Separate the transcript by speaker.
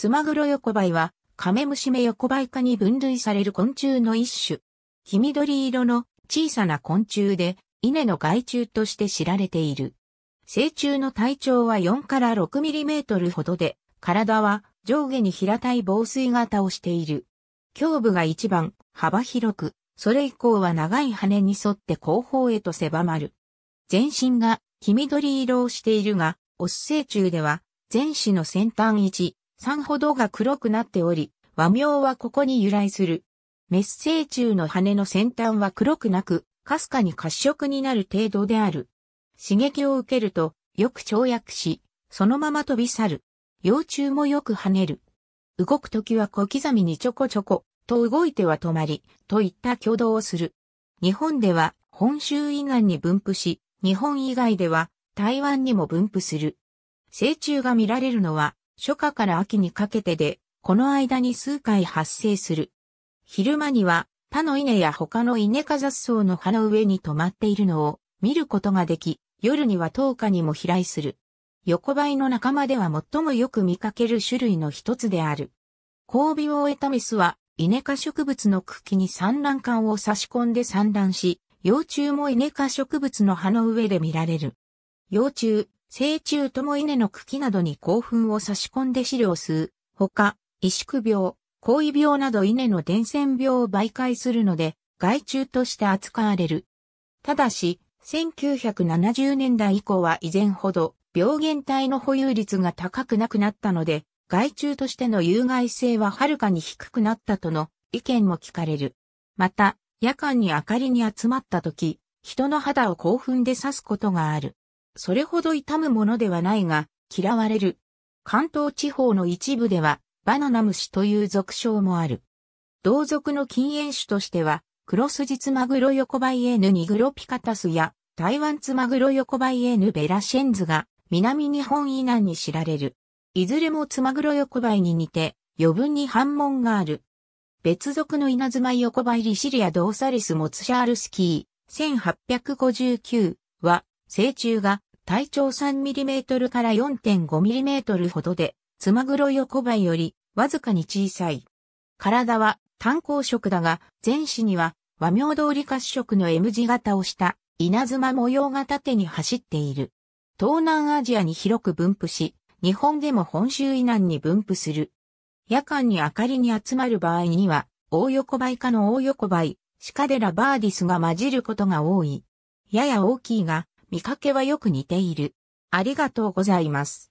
Speaker 1: ツマグロ横ばいは、カメムシメ横ばい科に分類される昆虫の一種。黄緑色の小さな昆虫で、稲の害虫として知られている。成虫の体長は4から6ミリメートルほどで、体は上下に平たい防水型をしている。胸部が一番幅広く、それ以降は長い羽に沿って後方へと狭まる。全身が黄緑色をしているが、オス成虫では、全肢の先端1、3ほどが黒くなっており、和名はここに由来する。メス成虫の羽の先端は黒くなく、かすかに褐色になる程度である。刺激を受けると、よく跳躍し、そのまま飛び去る。幼虫もよく跳ねる。動くときは小刻みにちょこちょこ、と動いては止まり、といった挙動をする。日本では本州以外に分布し、日本以外では台湾にも分布する。成虫が見られるのは初夏から秋にかけてで、この間に数回発生する。昼間には他の稲や他の稲科雑草の葉の上に止まっているのを見ることができ、夜には10日にも飛来する。横ばいの仲間では最もよく見かける種類の一つである。交尾を終えたメスは、稲科植物の茎に産卵管を差し込んで産卵し、幼虫も稲科植物の葉の上で見られる。幼虫、成虫とも稲の茎などに興奮を差し込んで飼料を吸う。ほか、萎縮病、後遺病など稲の伝染病を媒介するので、害虫として扱われる。ただし、1970年代以降は以前ほど病原体の保有率が高くなくなったので、害虫としての有害性ははるかに低くなったとの意見も聞かれる。また、夜間に明かりに集まった時、人の肌を興奮で刺すことがある。それほど痛むものではないが、嫌われる。関東地方の一部では、バナナ虫という俗称もある。同属の近縁種としては、クロスジツマグロヨコバイ N. nigropictus や、タイワンツマグロヨコバイ N. virescens が、南日本以南に知られる。いずれもツマグロヨコバイに似て、余分に斑紋がある。別属のイナズマヨコバイ Recilia dorsalis Motschulsky、1859は、成虫が体長 3mm から 4.5mm ほどで、ツマグロ横ばいよりわずかに小さい。体は単光色だが、前肢には和名通り褐色の M 字型をした稲妻模様が縦に走っている。東南アジアに広く分布し、日本でも本州以南に分布する。夜間に明かりに集まる場合には、大横ばいかの大横ばい、シカデラバーディスが混じることが多い。やや大きいが、見かけはよく似ている。ありがとうございます。